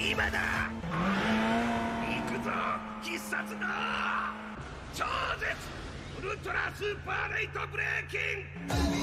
今だ。行くぞ必殺の超絶。ウルトラスーパーレイトブレーキン。グ